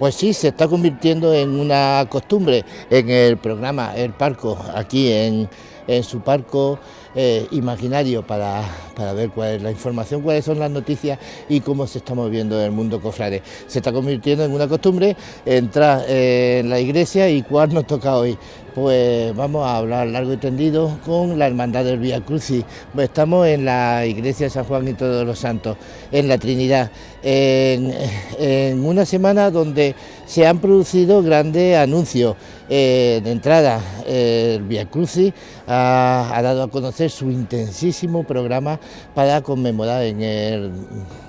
Pues sí, se está convirtiendo en una costumbre en el programa El Parco, aquí en, en su parco eh, imaginario para, ver cuál es la información, cuáles son las noticias y cómo se está moviendo el mundo cofrade. Se está convirtiendo en una costumbre entrar en la iglesia y cuál nos toca hoy. Pues vamos a hablar largo y tendido con la Hermandad del Vía Crucis. Pues estamos en la iglesia San Juan y Todos los Santos, en la Trinidad, en una semana donde se han producido grandes anuncios. Eh, de entrada, eh, el Via Crucis ha, dado a conocer su intensísimo programa para conmemorar en el,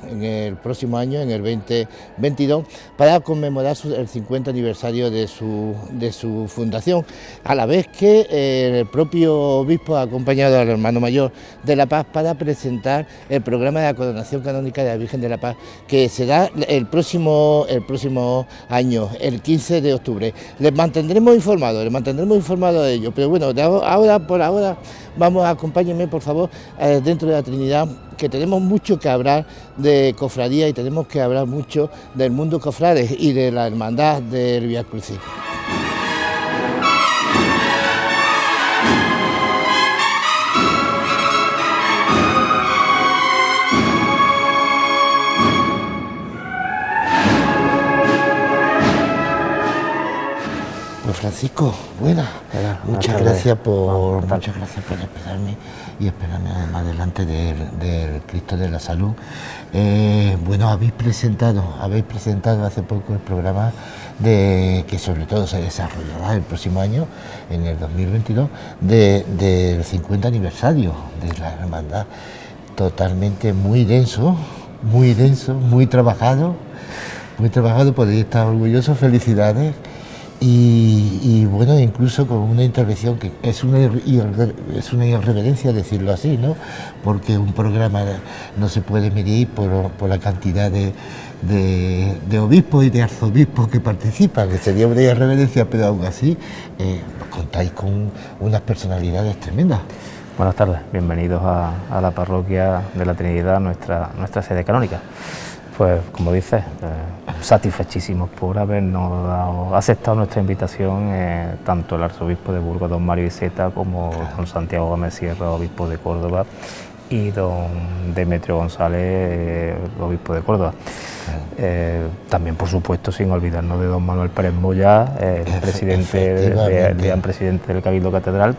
en el próximo año, en el 2022, para conmemorar el 50 aniversario de su, de su fundación, a la vez que eh, el propio obispo ha acompañado al hermano mayor de La Paz para presentar el programa de la coronación canónica de la Virgen de la Paz, que será el próximo, el próximo año, el 15 de octubre. Les mantendremos informado, le mantendremos informado de ello. Pero bueno, ahora por ahora vamos, acompáñenme por favor eh, dentro de la Trinidad, que tenemos mucho que hablar de cofradía y tenemos que hablar mucho del mundo cofrades y de la hermandad del Vía Crucis. Francisco, buena. muchas gracias por muchas gracias por esperarme y esperarme además delante del, Cristo de la Salud. Eh, bueno, habéis presentado, habéis presentado hace poco el programa de que sobre todo se desarrollará el próximo año, en el 2022, del 50 aniversario de la hermandad. Totalmente muy denso, muy denso, muy trabajado, muy trabajado, podéis estar orgullosos, felicidades. Y, bueno, incluso con una intervención que es una, es una irreverencia decirlo así, ¿no? Porque un programa no se puede medir por, la cantidad de, de, obispos y de arzobispos que participan, que sería una irreverencia, pero aún así eh, contáis con unas personalidades tremendas. Buenas tardes, bienvenidos a, la parroquia de la Trinidad, nuestra, nuestra sede canónica. Pues como dices, eh, satisfechísimos por habernos aceptado nuestra invitación, eh, tanto el arzobispo de Burgos, don Mario Iseta, como don Santiago Gómez Sierra, obispo de Córdoba, y don Demetrio González, eh, obispo de Córdoba. también, por supuesto, sin olvidarnos de don Manuel Pérez Moya, el presidente, de, presidente del Cabildo Catedral,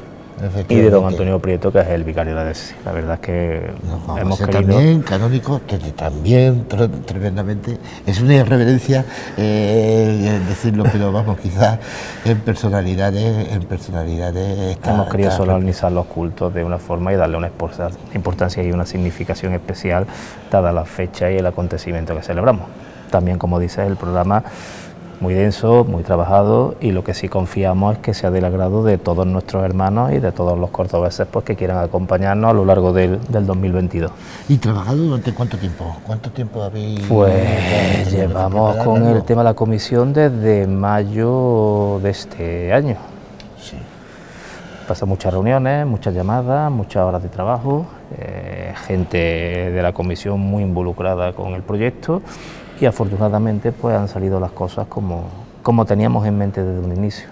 y de don Antonio Prieto, que es el vicario de la La verdad es que hemos querido... También, canónico, que también tremendamente, es una irreverencia eh, decirlo, pero vamos, quizás en personalidades, en personalidades... hemos querido solemnizar los cultos de una forma y darle una importancia y una significación especial, dada la fecha y el acontecimiento que celebramos. También, como dice el programa muy denso, muy trabajado y lo que sí confiamos es que sea del agrado de todos nuestros hermanos y de todos los cordobeses pues, que quieran acompañarnos a lo largo del, 2022. ¿Y trabajado durante cuánto tiempo? ¿Cuánto tiempo habéis...? Pues llevamos con el tema de la comisión desde mayo de este año. Sí. Pasan muchas reuniones, muchas llamadas, muchas horas de trabajo, eh, gente de la comisión muy involucrada con el proyecto y afortunadamente pues han salido las cosas como, como teníamos en mente desde un inicio.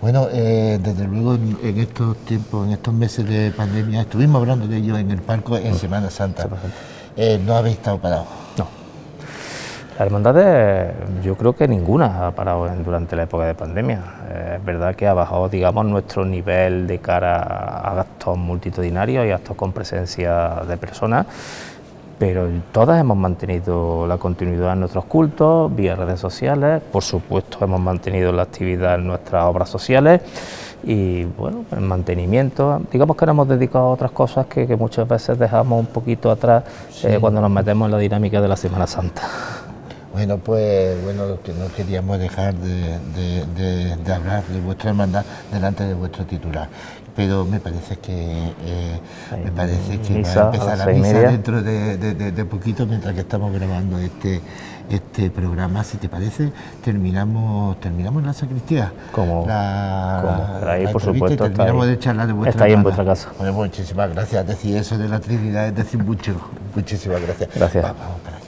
Bueno, eh, desde luego en, estos tiempos, en estos meses de pandemia, estuvimos hablando de ello en el parco en Semana Santa. Eh, ¿No habéis estado parados? No. Las hermandades, yo creo que ninguna ha parado durante la época de pandemia. Eh, es verdad que ha bajado, digamos, nuestro nivel de cara a gastos multitudinarios y actos con presencia de personas pero todas hemos mantenido la continuidad en nuestros cultos, vía redes sociales, por supuesto hemos mantenido la actividad en nuestras obras sociales y bueno, el mantenimiento, digamos que nos hemos dedicado a otras cosas que, muchas veces dejamos un poquito atrás eh, cuando nos metemos en la dinámica de la Semana Santa. Bueno, pues bueno, no queríamos dejar de, de, hablar de vuestra hermandad delante de vuestro titular pero me parece que eh, me parece que va a empezar la misa dentro de, poquito mientras que estamos grabando este este programa, si te parece, terminamos terminamos la sacristía. Como, la, ahí, por supuesto, terminamos de charlar de vuestra Está ahí en vuestra casa. Bueno, muchísimas gracias. Decir eso de la Trinidad es decir mucho. Muchísimas gracias. Gracias. vamos para allá.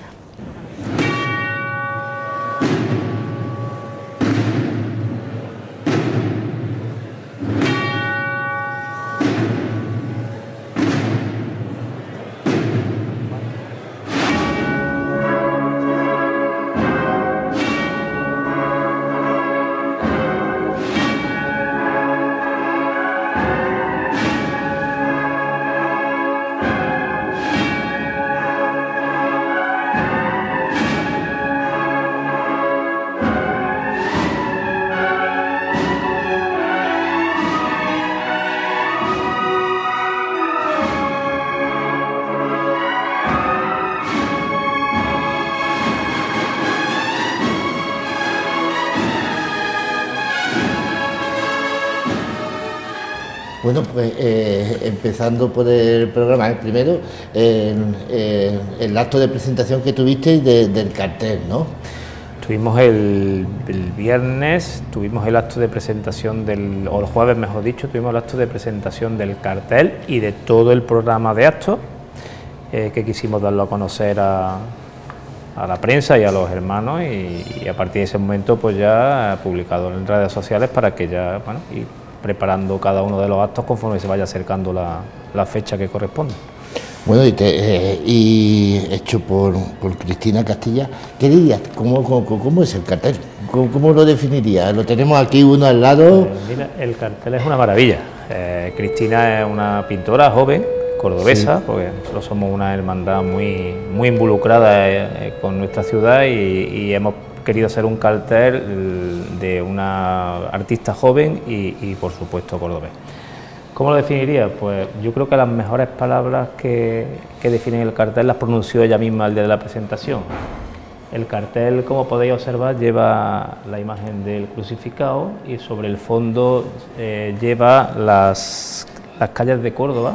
Bueno, pues eh, empezando por el programa, el primero, el acto de presentación que tuviste del cartel, ¿no? Tuvimos el, viernes, tuvimos el acto de presentación del, o el jueves mejor dicho, tuvimos el acto de presentación del cartel y de todo el programa de actos eh, que quisimos darlo a conocer a, la prensa y a los hermanos y, a partir de ese momento pues ya publicado en redes sociales para que ya, bueno, ir preparando cada uno de los actos conforme se vaya acercando la, la fecha que corresponde. Bueno, y, eh, hecho por, Cristina Castilla, ¿qué dirías? ¿Cómo, cómo, es el cartel? ¿Cómo, lo definirías? Lo tenemos aquí uno al lado. Eh, el cartel es una maravilla. Eh, Cristina es una pintora joven, cordobesa, porque nosotros somos una hermandad muy, muy involucrada con nuestra ciudad y, hemos querido hacer un cartel de una artista joven y, por supuesto cordobés. ¿Cómo lo definiría? Pues yo creo que las mejores palabras que, definen el cartel las pronunció ella misma al día de la presentación. El cartel, como podéis observar, lleva la imagen del crucificado y sobre el fondo eh, lleva las, calles de Córdoba,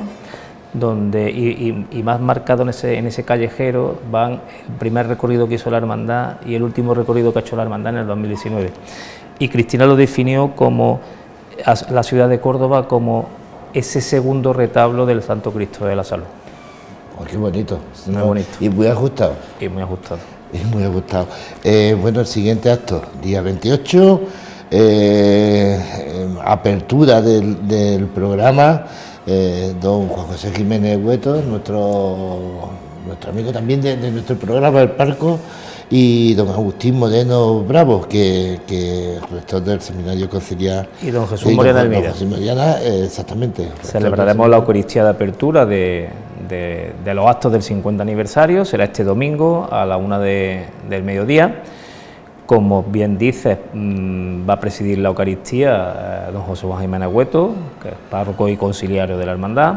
donde, y, más marcado en ese, en ese callejero van el primer recorrido que hizo la hermandad y el último recorrido que ha hecho la hermandad en el 2019. Y Cristina lo definió como la ciudad de Córdoba como ese segundo retablo del Santo Cristo de la Salud. Oh, qué bonito. Muy bonito. Y muy ajustado. Y muy ajustado. Y muy ajustado. Eh, bueno, el siguiente acto, día 28, eh, apertura del, programa, eh, don Juan José Jiménez Hueto, nuestro, nuestro amigo también de, de nuestro programa El Parco y don Agustín Moreno Bravo, que, que es rector del Seminario Conciliar. Y don Jesús Moreno Almira. Eh, exactamente. Celebraremos la Eucaristía de apertura de, los actos del 50 aniversario, será este domingo a la una del mediodía. Como bien dices, mm, va a presidir la Eucaristía eh, don José Juan Jiménez Hueto, que es párroco y conciliario de la Hermandad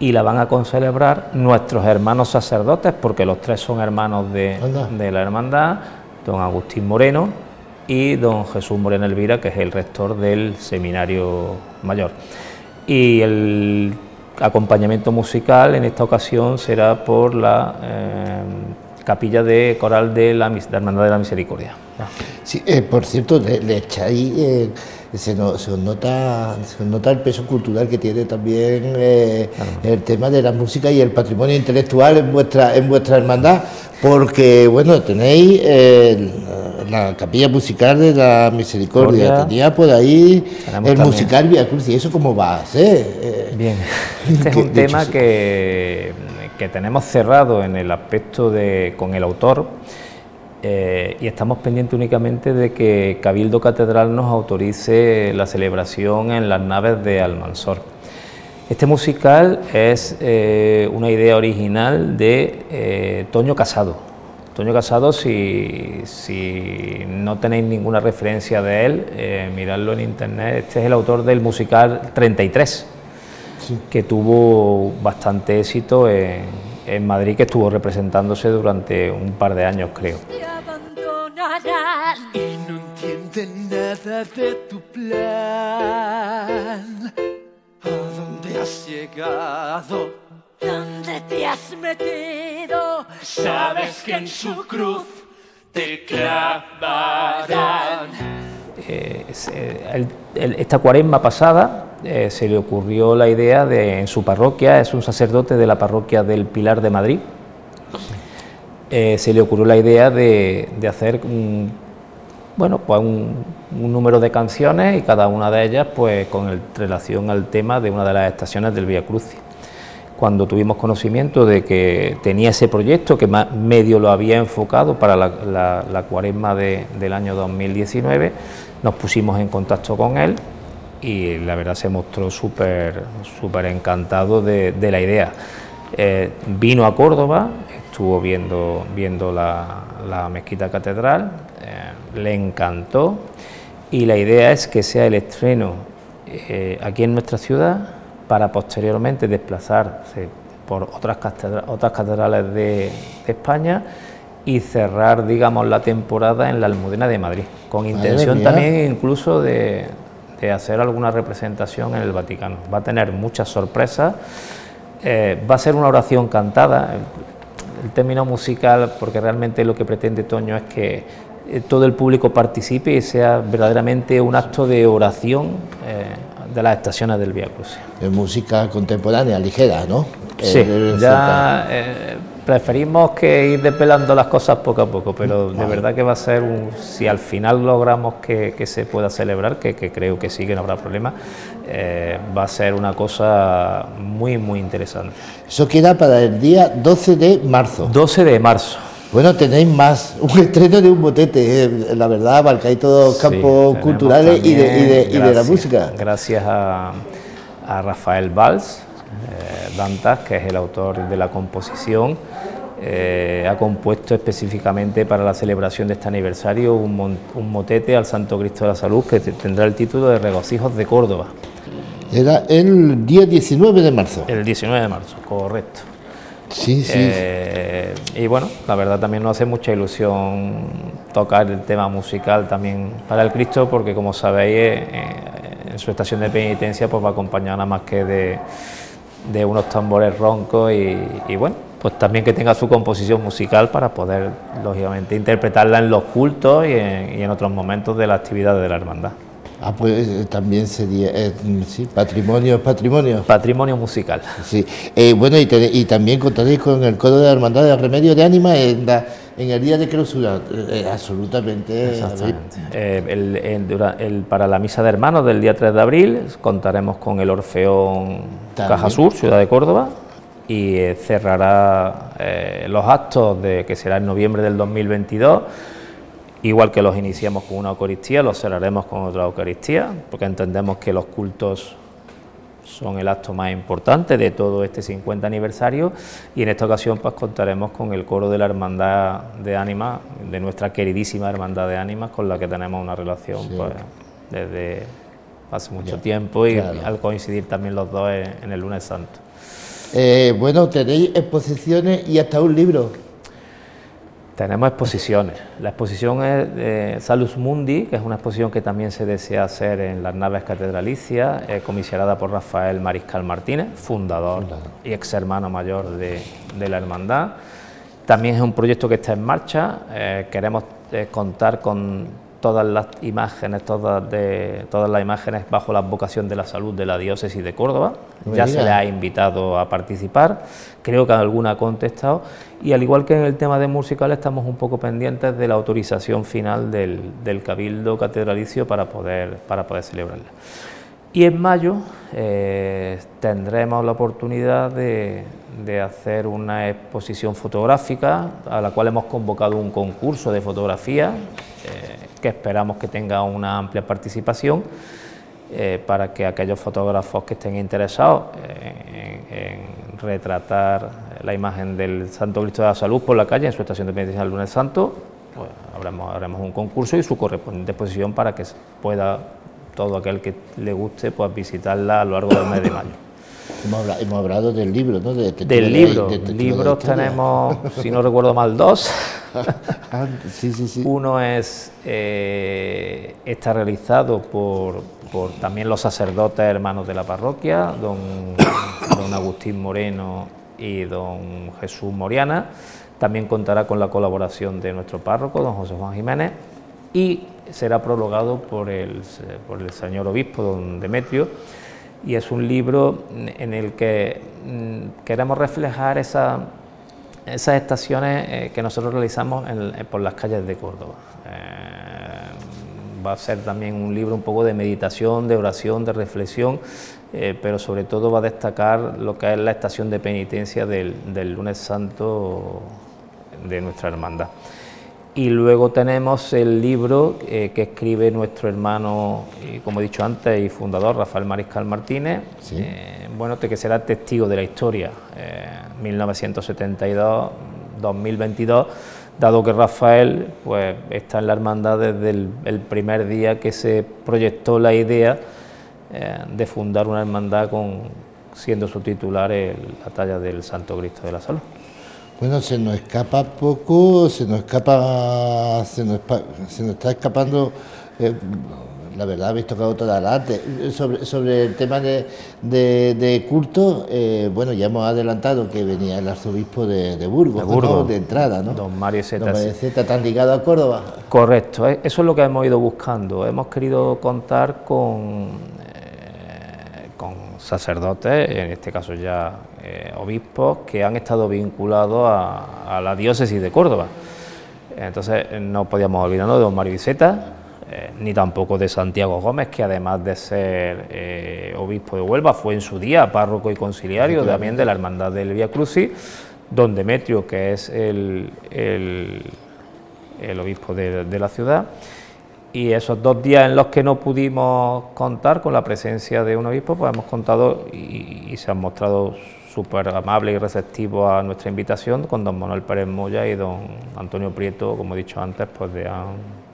y la van a concelebrar nuestros hermanos sacerdotes, porque los tres son hermanos de, la hermandad, don Agustín Moreno y don Jesús Moreno Elvira, que es el rector del seminario mayor. Y el acompañamiento musical en esta ocasión será por la eh, capilla de coral de la, Hermandad de la Misericordia. Sí, eh, por cierto, le, echáis... Eh, se, nos, nota, se nota el peso cultural que tiene también eh, el tema de la música y el patrimonio intelectual en vuestra, en vuestra hermandad, porque bueno, tenéis la capilla musical de la misericordia, tenía por ahí el musical Via Cruz, y eso cómo va a ser. Bien, este es un tema que, que tenemos cerrado en el aspecto de con el autor eh, y estamos pendientes únicamente de que Cabildo Catedral nos autorice la celebración en las naves de Almansor. Este musical es eh, una idea original de eh, Toño Casado. Toño Casado, si, no tenéis ninguna referencia de él, miradlo en internet, este es el autor del musical 33, que tuvo bastante éxito en, en Madrid que estuvo representándose durante un par de años, creo. Y no entienden nada de tu plan. ¿A dónde has llegado? ¿Dónde te has metido? Sabes que en su cruz te clavarán. Eh, esta cuaresma pasada eh, se le ocurrió la idea de, en su parroquia, es un sacerdote de la parroquia del Pilar de Madrid, eh, se le ocurrió la idea de, hacer un, bueno, pues un, número de canciones y cada una de ellas pues con relación al tema de una de las estaciones del Vía Crucis. Cuando tuvimos conocimiento de que tenía ese proyecto, que medio lo había enfocado para la, cuaresma del año 2019, nos pusimos en contacto con él y la verdad se mostró súper súper encantado de, la idea. Eh, vino a Córdoba, estuvo viendo, viendo la, mezquita catedral, le encantó y la idea es que sea el estreno eh, aquí en nuestra ciudad para posteriormente desplazarse por otras, otras catedrales de, España y cerrar, digamos, la temporada en la Almudena de Madrid, con intención también incluso de, hacer alguna representación en el Vaticano. Va a tener muchas sorpresas, eh, va a ser una oración cantada, el término musical, porque realmente lo que pretende Toño es que eh, todo el público participe y sea verdaderamente un acto de oración eh, de las estaciones del Vía Crucis. Es música contemporánea, ligera, ¿no? Sí, ya preferimos que ir desvelando las cosas poco a poco, pero de verdad que va a ser un, si al final logramos que, se pueda celebrar, que, creo que sí, que no habrá problema, eh, va a ser una cosa muy, muy interesante. Eso queda para el día 12 de marzo. 12 de marzo. Bueno, tenéis más, un estreno de un botete, eh, la verdad, abarcáis todos los campos culturales y de, la música. Gracias a, Rafael Valls, eh, Dantas, que es el autor de la composición, eh, ha compuesto específicamente para la celebración de este aniversario un, motete al Santo Cristo de la Salud que tendrá el título de Regocijos de Córdoba. Era el día 19 de marzo. El 19 de marzo, correcto. Sí, sí. Eh, y bueno, la verdad también nos hace mucha ilusión tocar el tema musical también para el Cristo, porque como sabéis, eh, en su estación de penitencia pues va acompañada más que de, unos tambores roncos y bueno, pues también que tenga su composición musical para poder, lógicamente, interpretarla en los cultos y en, otros momentos de la actividad de la hermandad. Ah, pues eh, también sería, eh, sí, patrimonio, patrimonio. Patrimonio musical. Sí, eh, bueno, y, también contaréis con el coro de la hermandad de remedio de ánima en, en el día de clausura, absolutamente. Exactamente. para la misa de hermanos del día 3 de abril contaremos con el Orfeón Caja Sur, Ciudad de Córdoba, y cerrará los actos de que será en noviembre del 2022. Igual que los iniciamos con una Eucaristía, los cerraremos con otra Eucaristía, porque entendemos que los cultos son el acto más importante de todo este 50 aniversario y en esta ocasión pues contaremos con el coro de la Hermandad de Ánimas, de nuestra queridísima Hermandad de Ánimas, con la que tenemos una relación pues, desde hace mucho tiempo y al coincidir también los dos en el lunes santo. Eh, bueno, tenéis exposiciones y hasta un libro. Tenemos exposiciones. La exposición es Salus Mundi, que es una exposición que también se desea hacer en las naves catedralicias, eh, comisionada por Rafael Mariscal Martínez, fundador, y ex hermano mayor de, la hermandad. También es un proyecto que está en marcha. Eh, queremos contar con todas las imágenes, todas, de, todas las imágenes bajo la vocación de la salud de la diócesis de Córdoba. ya se le ha invitado a participar, creo que alguna ha contestado. Y al igual que en el tema de musical, estamos un poco pendientes de la autorización final del, del Cabildo Catedralicio para poder, para poder celebrarla. Y en mayo eh, tendremos la oportunidad de, hacer una exposición fotográfica a la cual hemos convocado un concurso de fotografía eh, que esperamos que tenga una amplia participación eh, para que aquellos fotógrafos que estén interesados en, retratar la imagen del Santo Cristo de la Salud por la calle en su estación de penitencia del lunes santo, pues haremos un concurso y su correspondiente exposición para que pueda todo aquel que le guste pues visitarla a lo largo del mes de mayo. Hemos hablado, del libro, ¿no? del libro. libros tenemos, si no recuerdo mal, dos. Ah, sí, sí, sí. Uno es eh, está realizado por, por, también los sacerdotes hermanos de la parroquia, don, don Agustín Moreno y don Jesús Moriana. También contará con la colaboración de nuestro párroco, don José Juan Jiménez, y será prologado por el, por el señor obispo, don Demetrio, y es un libro en el que mm, queremos reflejar esa, esas estaciones eh, que nosotros realizamos por las calles de Córdoba. Eh, va a ser también un libro un poco de meditación, de oración, de reflexión, eh, pero sobre todo va a destacar lo que es la estación de penitencia del, del lunes santo de nuestra hermandad. Y luego tenemos el libro eh, que escribe nuestro hermano, como he dicho antes, y fundador Rafael Mariscal Martínez, eh, bueno, que será testigo de la historia, 1972-2022, eh, dado que Rafael pues, está en la hermandad desde el, primer día que se proyectó la idea de fundar una hermandad con siendo su titular la talla del Santo Cristo de la Salud. Bueno, se nos escapa poco, se nos escapa, se nos, está escapando eh, la verdad habéis tocado toda la arte. Sobre, sobre el tema de, de, culto, eh, bueno, ya hemos adelantado que venía el arzobispo de, Burgos, de, entrada, ¿no? Don Mario Zeta. Don Mario Zeta, tan ligado a Córdoba. Correcto, eh, eso es lo que hemos ido buscando. Hemos querido contar con, eh, con sacerdotes, en este caso ya obispos, que han estado vinculados a, a la diócesis de Córdoba. Entonces no podíamos olvidarnos de don Mario Iseta, eh, ni tampoco de Santiago Gómez, que además de ser eh, obispo de Huelva, fue en su día párroco y conciliario también de la Hermandad del Vía Crucis, don Demetrio, que es el, el, obispo de, la ciudad. Y esos dos días en los que no pudimos contar con la presencia de un obispo, pues hemos contado y, y se han mostrado súper amable y receptivo a nuestra invitación con don Manuel Pérez Moya y don Antonio Prieto, como he dicho antes, pues de han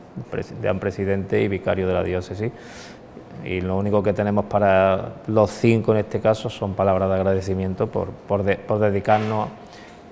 presidente y vicario de la diócesis. Y lo único que tenemos para los cinco en este caso son palabras de agradecimiento por, por, dedicarnos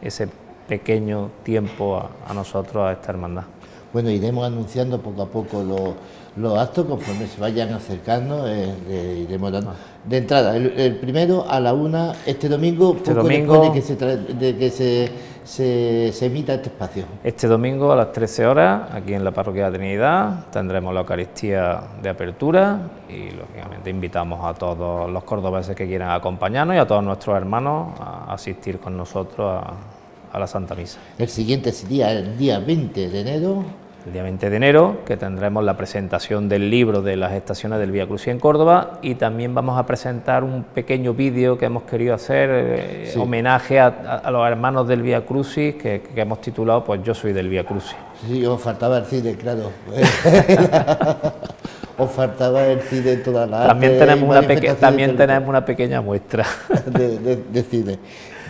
ese pequeño tiempo a, a nosotros, a esta hermandad. Bueno, iremos anunciando poco a poco los los actos conforme se vayan acercando, eh, iremos dando. De entrada, el, primero a la una, este domingo, este domingo de que, se, de que se, se, emita este espacio. Este domingo a las 13 horas, aquí en la Parroquia de Trinidad, tendremos la Eucaristía de apertura y, lógicamente, invitamos a todos los cordobeses que quieran acompañarnos y a todos nuestros hermanos a asistir con nosotros a, a la Santa Misa. El siguiente sería el día 20 de enero el día 20 de enero, que tendremos la presentación del libro de las estaciones del Vía Crucis en Córdoba y también vamos a presentar un pequeño vídeo que hemos querido hacer, eh, homenaje a, los hermanos del Vía Crucis, que, hemos titulado pues Yo soy del Vía Crucis. Sí, os faltaba el cine, claro. os faltaba el cine toda la También tenemos, una, también tenemos una pequeña muestra de, cine.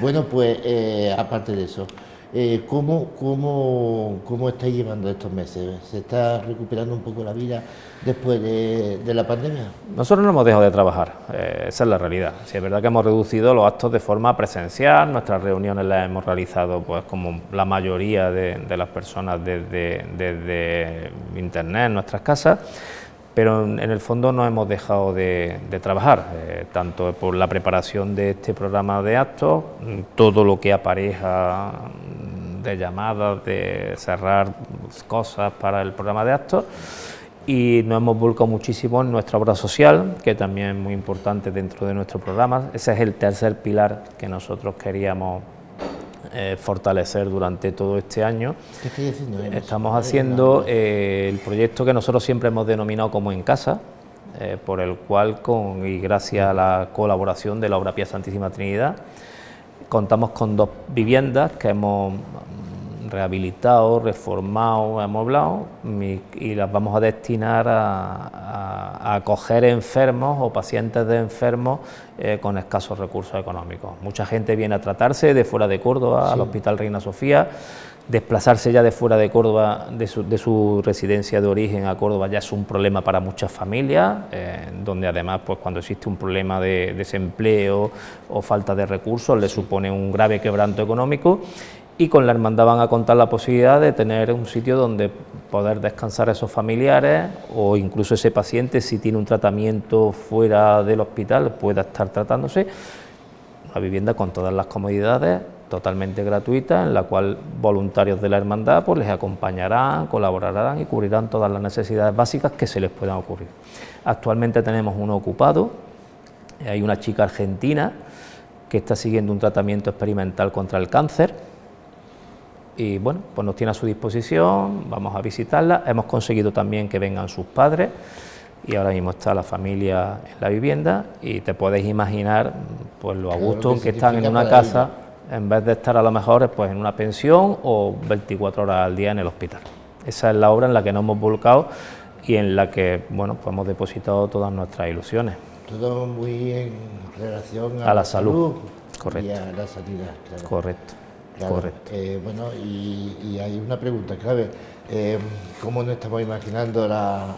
Bueno, pues eh, aparte de eso, eh, ¿cómo, cómo, cómo estáis llevando estos meses? ¿Se está recuperando un poco la vida después de, la pandemia? Nosotros no hemos dejado de trabajar, eh, esa es la realidad. Si es verdad que hemos reducido los actos de forma presencial, nuestras reuniones las hemos realizado pues como la mayoría de, las personas desde, Internet en nuestras casas pero en el fondo no hemos dejado de, trabajar, eh, tanto por la preparación de este programa de actos, todo lo que apareja de llamadas, de cerrar cosas para el programa de actos y nos hemos volcado muchísimo en nuestra obra social, que también es muy importante dentro de nuestro programa. Ese es el tercer pilar que nosotros queríamos eh, fortalecer durante todo este año. ¿Qué haciendo? Estamos haciendo eh, el proyecto que nosotros siempre hemos denominado como En Casa, eh, por el cual, con, y gracias a la colaboración de la Obra Pía Santísima Trinidad, Contamos con dos viviendas que hemos rehabilitado, reformado, amoblado y las vamos a destinar a, acoger enfermos o pacientes de enfermos eh, con escasos recursos económicos. Mucha gente viene a tratarse de fuera de Córdoba al Hospital Reina Sofía desplazarse ya de fuera de Córdoba, de su, residencia de origen a Córdoba, ya es un problema para muchas familias, eh, donde además pues, cuando existe un problema de desempleo o falta de recursos le supone un grave quebranto económico y con la hermandad van a contar la posibilidad de tener un sitio donde poder descansar a esos familiares o incluso ese paciente si tiene un tratamiento fuera del hospital pueda estar tratándose, una vivienda con todas las comodidades totalmente gratuita en la cual voluntarios de la hermandad pues les acompañarán, colaborarán y cubrirán todas las necesidades básicas que se les puedan ocurrir. Actualmente tenemos uno ocupado, hay una chica argentina que está siguiendo un tratamiento experimental contra el cáncer y bueno, pues nos tiene a su disposición, vamos a visitarla, hemos conseguido también que vengan sus padres y ahora mismo está la familia en la vivienda y te puedes imaginar pues lo a gusto que están en una casa en vez de estar a lo mejor pues, en una pensión o 24 horas al día en el hospital. Esa es la obra en la que nos hemos volcado y en la que bueno, pues hemos depositado todas nuestras ilusiones. Todo muy en relación a, la, salud, correcto. y a la sanidad. Correcto. Correcto. Eh, bueno, y, hay una pregunta clave. Eh, ¿Cómo nos estamos imaginando la,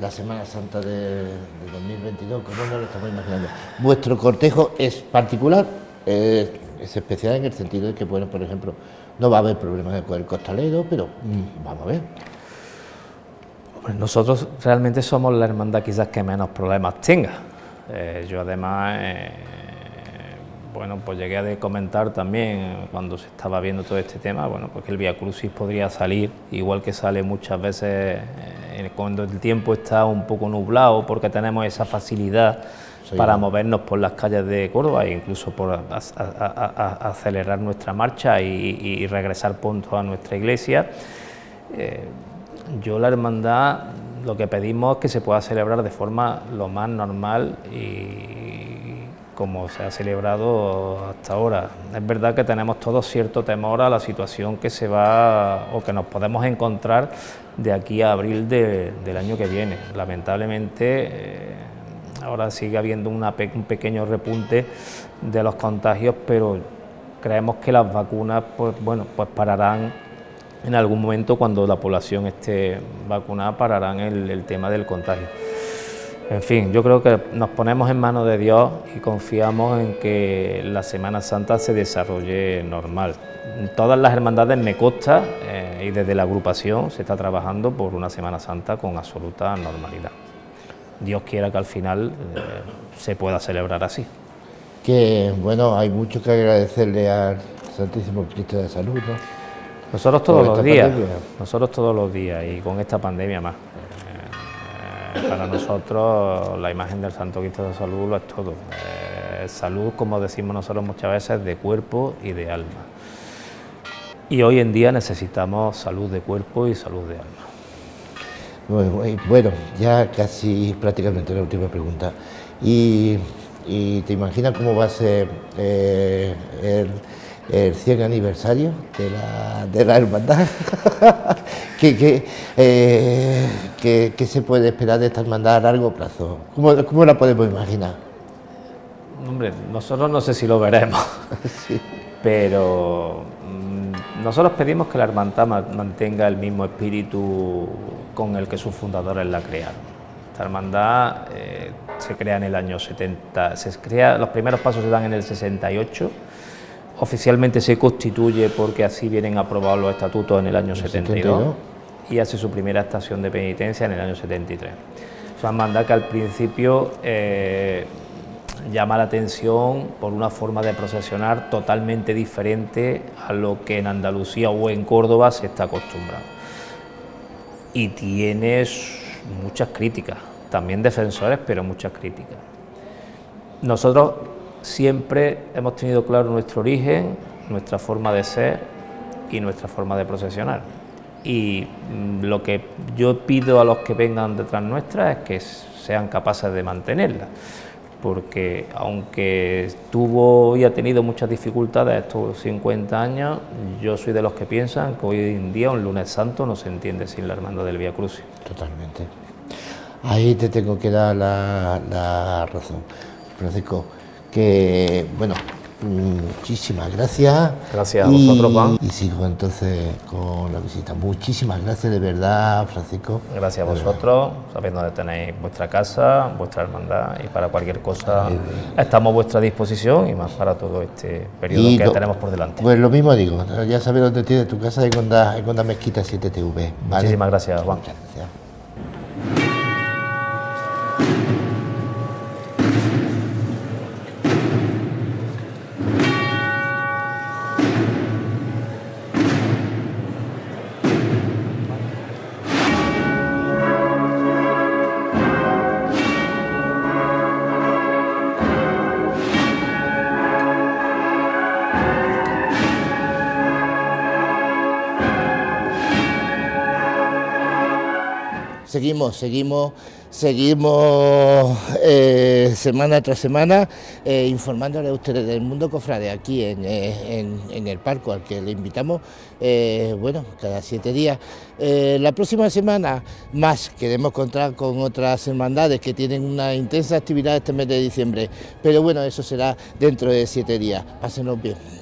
la Semana Santa de, 2022? ¿Cómo nos lo estamos imaginando? Vuestro cortejo es particular. Eh, es especial en el sentido de que, bueno, por ejemplo, no va a haber problemas con el costalero, pero mm, vamos a ver. nosotros realmente somos la hermandad quizás que menos problemas tenga. Eh, yo además, bueno, pues llegué a comentar también cuando se estaba viendo todo este tema, bueno, pues que el Via Crucis podría salir, igual que sale muchas veces eh, cuando el tiempo está un poco nublado, porque tenemos esa facilidad para movernos por las calles de Córdoba e incluso por acelerar nuestra marcha y, regresar puntos a nuestra iglesia. Yo la hermandad lo que pedimos es que se pueda celebrar de forma lo más normal y como se ha celebrado hasta ahora. Es verdad que tenemos todos cierto temor a la situación que se va o que nos podemos encontrar de aquí a abril del año que viene. Lamentablemente eh, ahora sigue habiendo un pequeño repunte de los contagios, pero creemos que las vacunas pues, bueno, pues pararán en algún momento cuando la población esté vacunada pararán el, tema del contagio. En fin, yo creo que nos ponemos en manos de Dios y confiamos en que la Semana Santa se desarrolle normal. todas las hermandades me consta eh, y desde la agrupación se está trabajando por una Semana Santa con absoluta normalidad. Dios quiera que al final eh, se pueda celebrar así. Que bueno, hay mucho que agradecerle al Santísimo Cristo de Salud, ¿no? Nosotros todos los días, nosotros todos los días y con esta pandemia más. Eh, para nosotros la imagen del Santo Cristo de Salud lo es todo. Eh, salud, como decimos nosotros muchas veces, de cuerpo y de alma. Y hoy en día necesitamos salud de cuerpo y salud de alma. Bueno, ya casi prácticamente la última pregunta. ¿Y, te imaginas cómo va a ser eh, el el 100 aniversario de la, de la hermandad. Eh, ¿Qué, se puede esperar de esta hermandad a largo plazo? ¿Cómo, cómo la podemos imaginar? Hombre, nosotros no sé si lo veremos, pero mm, nosotros pedimos que la hermandad mantenga el mismo espíritu con el que sus fundadores la crearon. Esta hermandad eh, se crea en el año 70, se crea, los primeros pasos se dan en el 68 Oficialmente se constituye porque así vienen aprobados los estatutos en el año 72, y hace su primera estación de penitencia en el año 73. Es una hermandad que al principio eh, llama la atención por una forma de procesionar totalmente diferente a lo que en Andalucía o en Córdoba se está acostumbrado. Y tiene muchas críticas, también defensores, pero muchas críticas. Nosotros siempre hemos tenido claro nuestro origen, nuestra forma de ser y nuestra forma de procesionar. Y mm, lo que yo pido a los que vengan detrás nuestra es que sean capaces de mantenerla, porque aunque tuvo y ha tenido muchas dificultades estos 50 años, yo soy de los que piensan que hoy en día un lunes santo no se entiende sin la hermandad del Vía Cruz. Totalmente. Ahí te tengo que dar la, la razón. Francisco, que, bueno, muchísimas gracias. Gracias a vosotros, Juan. Y sigo entonces con la visita. Muchísimas gracias de verdad, Francisco. Gracias a vosotros, sabiendo dónde tenéis vuestra casa, vuestra hermandad y para cualquier cosa estamos a vuestra disposición y más para todo este periodo que tenemos por delante. Pues lo mismo digo, ya sabes dónde tienes tu casa y cuando Mezquita 7TV. Muchísimas gracias, Juan. Muchas gracias. Seguimos, seguimos, eh, semana tras semana eh, informándole a ustedes del mundo cofrade aquí en, eh, el parco al que le invitamos, bueno, cada siete días. la próxima semana más queremos contar con otras hermandades que tienen una intensa actividad este mes de diciembre, pero bueno, eso será dentro de siete días. Pásenos bien.